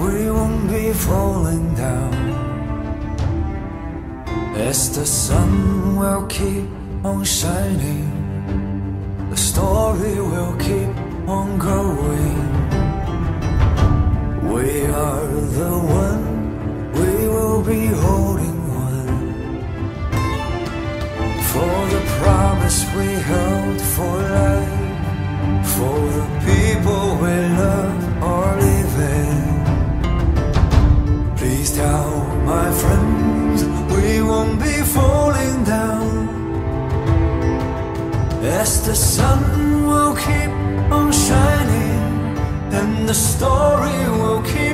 we won't be falling down. As the sun will keep on shining, the story will keep on going. We are the one, we will be holding on For the promise we held for life, for the people we sun will keep on shining, and the story will keep.